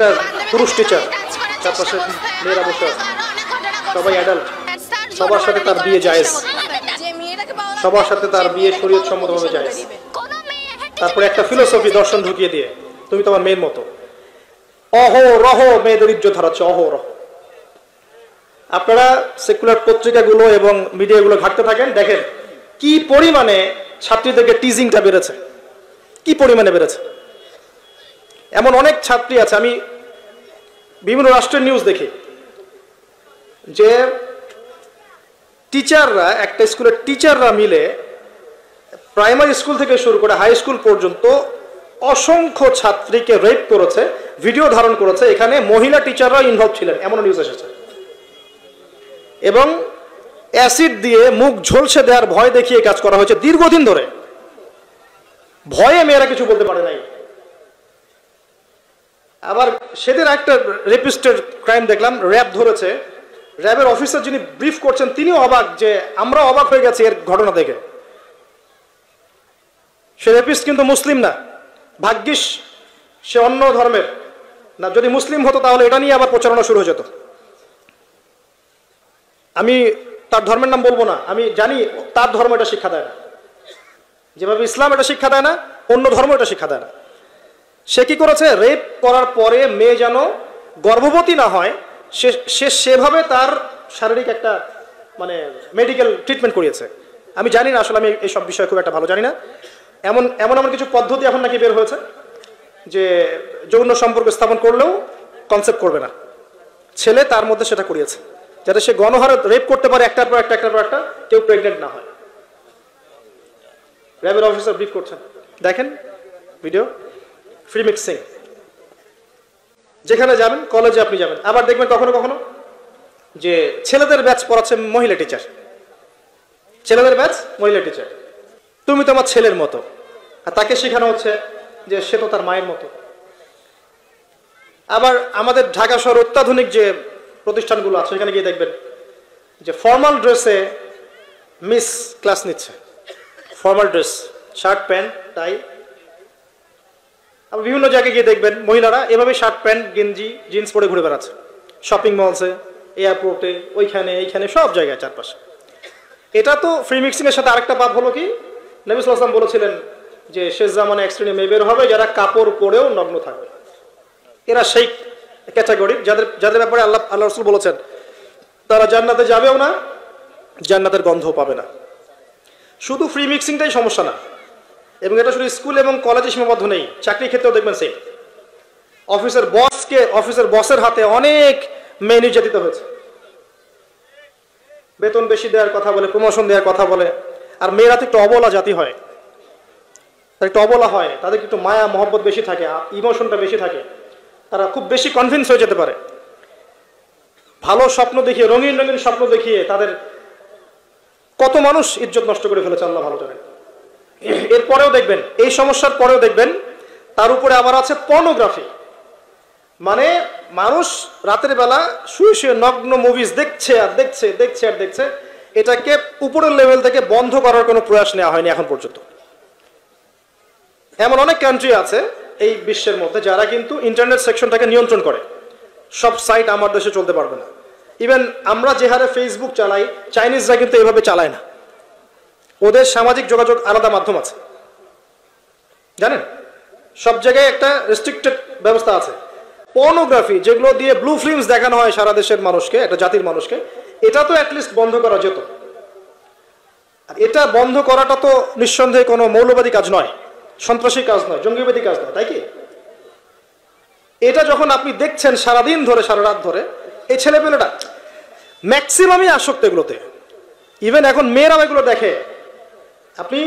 একটা পুরুষ টিচার চারপাশে মেয়েরা বসে আছে। সবাই অ্যাডাল্ট সবার সাথে তার বিয়ে জায়েজ। সবার সাথে তার বিয়ে শরীয়ত সম্মতভাবে জায়েজ। তারপরে একটা ফিলোসফি দর্শন ঢুকিয়ে দিয়ে, তুমি তোমার মেয়ের মতো। অহ রহ মেয়েদের ইজ্জত হারাচ্ছে অহ রহ আপনারা সেকুলার পত্রিকাগুলো এবং মিডিয়াগুলো ঘাটতে থাকেন, দেখেন কি পরিমাণে ছাত্রীদেরকে টিজিংটা বেড়েছে। কি পরিমাণে বেড়েছে। এমন অনেক ছাত্রী আছে, আমি বিভিন্ন রাষ্ট্রের নিউজ দেখি। যে টিচাররা একটা স্কুলের টিচাররা মিলে প্রাইমারি স্কুল থেকে শুরু করে হাই স্কুল পর্যন্ত অসংখ্য ছাত্রীকে রেপ করেছে ভিডিও ধারণ করেছে। এখানে মহিলা টিচাররা ইনভলভ ছিলেন এমন নিউজ এসেছে। এবং অ্যাসিড দিয়ে মুখ ঝলসে দেওয়ার ভয় দেখিয়ে কাজ করা হয়েছে দীর্ঘদিন ধরে। ভয়ে মেয়েরা কিছু বলতে পারে নাই। আবার সেদিন একটা রেপিস্টের ক্রাইম দেখলাম, র্যাব ধরেছে। র্যাবের অফিসার যিনি ব্রিফ করছেন, তিনিও অবাক যে আমরা অবাক হয়ে গেছি এর ঘটনা দেখে। সে রেপিস্ট কিন্তু মুসলিম না। ভাগ্যিস সে অন্য ধর্মের। না, যদি মুসলিম হতো তাহলে এটা নিয়ে আবার প্রচারণা শুরু হয়ে যেত। আমি তার ধর্মের নাম বলব না, আমি জানি তার ধর্ম এটা শিক্ষা দেয় না। যেভাবে ইসলাম এটা শিক্ষা দেয় না, অন্য ধর্ম এটা শিক্ষা দেয় না। সে কি করেছে? রেপ করার পরে মেয়ে যেন গর্ভবতী না হয়, সে সে সেভাবে তার শারীরিক একটা মানে মেডিকেল ট্রিটমেন্ট করিয়েছে। আমি জানি না, আসলে আমি এইসব বিষয়ে খুব একটা ভালো জানি না। এমন এমন এমন কিছু পদ্ধতি এখন নাকি বের হয়েছে যে যৌন সম্পর্ক স্থাপন করলেও কনসেপ্ট করবে না। ছেলে তার মধ্যে সেটা করিয়েছে, যাতে সে গণহারে রেপ করতে পারে একটার পর একটা, একটার পর একটা, কেউ প্রেগনেন্ট না হয়। র্যাবের অফিসার ব্রিফ করছেন। দেখেন ভিডিও ফ্রি মিক্সিং যেখানে যাবেন কলেজে আপনি যাবেন। আবার দেখবেন কখনো কখনো যে ছেলেদের ব্যাচ পড়াচ্ছে মহিলা টিচার ছেলেদের ব্যাচ মহিলা টিচার তুমি তোমার ছেলের মতো। আর তাকে শেখানো হচ্ছে যে সে তো তার মায়ের মতো। আবার আমাদের ঢাকা শহর অত্যাধুনিক যে প্রতিষ্ঠানগুলো আছে সেখানে গিয়ে দেখবেন যে ফর্মাল ড্রেসে মিস ক্লাস নিচ্ছে। Formal dress shirt pant tie আবার বিভিন্ন জায়গায় গিয়ে দেখবেন মহিলারা এভাবে শার্ট, প্যান্ট, গেঞ্জি, জিন্স পরে ঘুরে বেড়াচ্ছে। শপিং মলসে, এয়ারপোর্টে, ওইখানে, এইখানে, সব জায়গায় চারপাশে। এটা তো ফ্রি মিক্সিং এর সাথে আরেকটা পাপ হলো কি? নবী সাল্লাম বলেছিলেন যে শেষ জামানে এক শ্রেণি মেয়ে বের হবে যারা কাপড় পরেও নগ্ন থাকবে। এরা সেই ক্যাটাগরি যাদের যাদের ব্যাপারে আল্লাহ আল্লাহ রসুল বলেছেন, তারা জান্নাতে যাবেও না, জান্নাতের গন্ধ পাবে না। শুধু ফ্রি মিক্সিংটাই সমস্যা না। এবং এটা শুধু স্কুল এবং কলেজে সীমাবদ্ধ নেই চাকরি ক্ষেত্রেও দেখবেন সেই অফিসের বসকে অফিসের বসের হাতে অনেক মেয়ে নির্যাতিত হয়েছে। বেতন বেশি দেওয়ার কথা বলে প্রমোশন দেওয়ার কথা বলে, আর মেয়েরা তো একটু অবলা জাতি হয়। তারা একটু অবলা হয় তাদের একটু মায়া, মহব্বত বেশি থাকে ইমোশনটা বেশি থাকে। তারা খুব বেশি কনভিন্স হয়ে যেতে পারে। ভালো স্বপ্ন দেখিয়ে, রঙিন রঙিন স্বপ্ন দেখিয়ে তাদের কত মানুষ ইজ্জত নষ্ট করে ফেলেছে, আল্লাহ ভালো জানেন। এরপরেও দেখবেন, এই সমস্যার পরেও দেখবেন, তার উপরে আবার আছে পর্নোগ্রাফি মানে মানুষ রাতের বেলা শুয়ে শুয়ে নগ্ন মুভিজ দেখছে আর দেখছে দেখছে আর দেখছে, এটাকে উপরের লেভেল থেকে বন্ধ করার কোনো প্রয়াস নেওয়া হয়নি এখন পর্যন্ত। এমন অনেক কান্ট্রি আছে এই বিশ্বের মধ্যে যারা কিন্তু ইন্টারনেট সেকশনটাকে নিয়ন্ত্রণ করে। সব সাইট আমার দেশে চলতে পারবে না। ইভেন আমরা যে হারে ফেসবুক চালাই চাইনিজরা কিন্তু এভাবে চালায় না। ওদের সামাজিক যোগাযোগ আলাদা মাধ্যম আছে। জানেন? সব জায়গায় একটা রেস্ট্রিক্টেড ব্যবস্থা আছে। পর্নোগ্রাফি যেগুলো দিয়ে ব্লু ফিল্মস দেখানো হয় সারা দেশের মানুষকে, একটা জাতির মানুষকে, এটা তো অ্যাটলিস্ট বন্ধ করা যেত। আর এটা বন্ধ করাটা তো নিঃসন্দেহে কোনো মৌলবাদী কাজ নয়, সন্ত্রাসী কাজ নয়, জঙ্গিবাদী কাজ নয়, তাই কি? এটা যখন আপনি দেখছেন সারাদিন ধরে, সারা রাত ধরে, এই ছেলেপেলেটা ম্যাক্সিমামই আসক্ত এগুলোতে। ইভেন এখন মেয়েরাও এগুলো দেখে। আপনি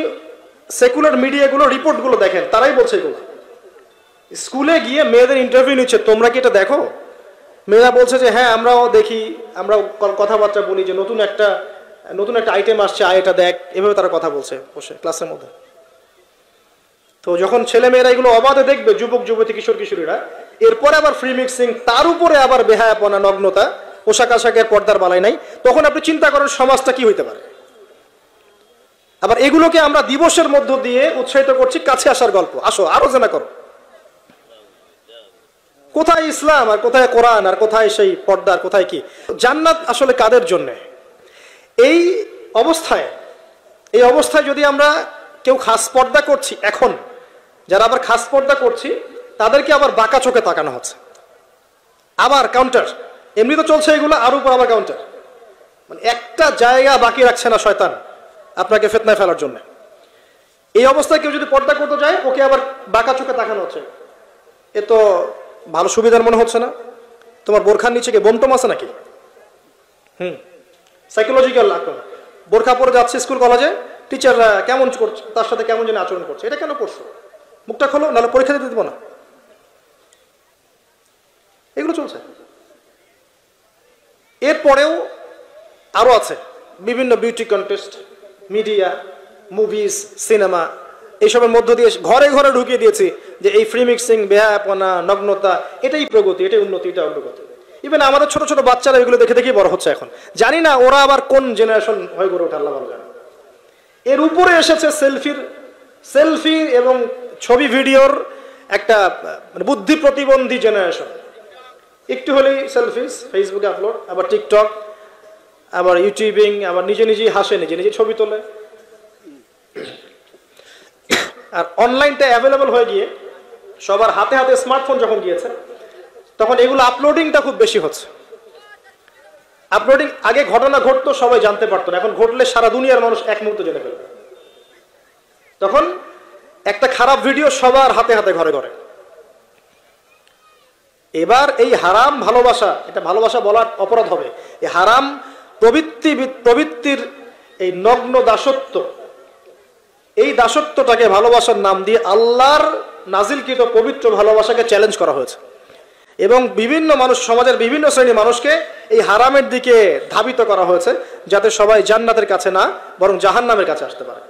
সেকুলার মিডিয়াগুলো রিপোর্টগুলো দেখেন, তারাই বলছে এগুলো। স্কুলে গিয়ে মেয়েদের ইন্টারভিউ নিচ্ছে, তোমরা কি এটা দেখো? মেয়েরা বলছে যে হ্যাঁ আমরাও দেখি আমরা কথাবার্তা বলি যে, নতুন একটা নতুন একটা আইটেম আসছে, আয় এটা দেখ। এভাবে তারা কথা বলছে বসে ক্লাসের মধ্যে। তো যখন ছেলে মেয়েরা এগুলো অবাধে দেখবে, যুবক, যুবতী, কিশোর, কিশোরীরা, এরপরে আবার ফ্রি মিক্সিং তার উপরে আবার বেহায়াপনা, নগ্নতা পোশাক আশাকের পর্দার বালাই নাই, তখন আপনি চিন্তা করেন সমাজটা কি হইতে পারে? আবার এগুলোকে আমরা দিবসের মধ্য দিয়ে উৎসাহিত করছি, কাছে আসার গল্প। আসো, আরও জানা করো। কোথায় ইসলাম আর কোথায় কোরআন আর কোথায় সেই পর্দার কোথায় কি? জান্নাত আসলে কাদের জন্যে? এই অবস্থায় এই অবস্থায় যদি আমরা কেউ খাস পর্দা করছি এখন, যারা আবার খাস পর্দা করছি, তাদেরকে আবার বাঁকা চোখে তাকানো হচ্ছে। আবার কাউন্টার এমনি তো চলছে এগুলো, আর উপর আবার কাউন্টার মানে একটা জায়গা বাকি রাখছে না শয়তান। আপনাকে ফেতনায় ফেলার জন্য। এই অবস্থায় কেউ যদি পর্দা করতে যায়, ওকে আবার বাঁকা চোখে তাকানো হচ্ছে। এ তো ভালো সুবিধার মনে হচ্ছে না। তোমার বোরখার নিচে কি বোমটম আছে নাকি? হুম। সাইকোলজিক্যাল আক্রমণ। বোরখা পরে যাচ্ছে স্কুল, কলেজে। টিচাররা কেমন করছে, তার সাথে কেমন যেন আচরণ করছে, এটা কেন করছ? মুখটা খোলো, নাহলে পরীক্ষা দিতে দেবো না। এগুলো চলছে। এরপরেও আরও আছে বিভিন্ন beauty contest media movies cinema এইসবের মধ্য দিয়ে ঘরে ঘরে ঢুকিয়ে দিয়েছি যে এই ফ্রি মিক্সিং বেহাপনা নগ্নতা, এটাই প্রগতি, এটাই উন্নতি এটা অগ্রগতি। ইভেন আমাদের ছোট ছোট বাচ্চারা এগুলো দেখে দেখেই বড় হচ্ছে এখন। জানি না ওরা আবার কোন জেনারেশন হয়ে গড়ে ওঠে, আল্লাহ ভালো জানে। এর উপরে এসেছে সেলফির সেলফি এবং ছবি ভিডিওর একটা মানে বুদ্ধি প্রতিবন্ধী জেনারেশন একটু হলেই সেলফিস ফেসবুকে আপলোড আবার টিকটক আবার ইউটিউবিং, আবার নিজে নিজেই হাসে, নিজে নিজে ছবি তোলে। আর অনলাইনটা অ্যাভেলেবল হয়ে গিয়ে সবার হাতে হাতে স্মার্টফোন যখন গিয়েছে, তখন এগুলো আপলোডিংটা খুব বেশি হচ্ছে। আপলোডিং আগে ঘটনা ঘটতো, সবাই জানতে পারতো না। এখন ঘটলে সারা দুনিয়ার মানুষ এক মুহূর্তে জেনে ফেলবে। তখন একটা খারাপ ভিডিও সবার হাতে হাতে ঘরে ঘরে। এবার এই হারাম ভালোবাসা, এটা ভালোবাসা বলার অপরাধ হবে। এই হারাম প্রবৃত্তি প্রবৃত্তির এই নগ্ন দাসত্ব, এই দাসত্বটাকে ভালোবাসার নাম দিয়ে আল্লাহর নাজিলকৃত পবিত্র ভালোবাসাকে চ্যালেঞ্জ করা হয়েছে। এবং বিভিন্ন মানুষ, সমাজের বিভিন্ন শ্রেণির মানুষকে এই হারামের দিকে ধাবিত করা হয়েছে, যাতে সবাই জান্নাতের কাছে না, বরং জাহান্নামের কাছে আসতে পারে।